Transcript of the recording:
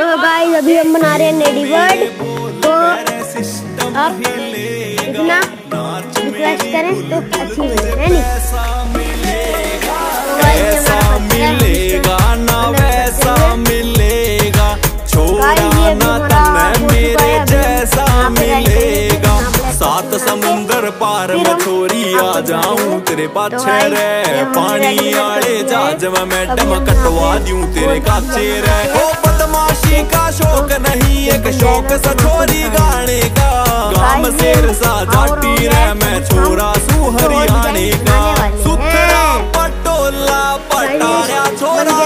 तो गाइस अभी हम बना रहे हैं नेडी वर्ड तो आप इतना। रिक्वेस्ट करें तो अच्छी बने है नहीं? तो मिलेगा ना वैसा मिलेगा। छोड़ा ना मेरे जैसा मिलेगा। सात समुंदर पार हम आ जाऊँ तेरे तो पाछे रे पानी करते जहाज़। में हम कटवा दूँ तेरे काचे रे एक शौक सा छोरी गाने का काम शेर सा जाटी रे मैं छोरा सू हरियाणे का सुथरा पटोला पटाया छोरा